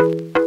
you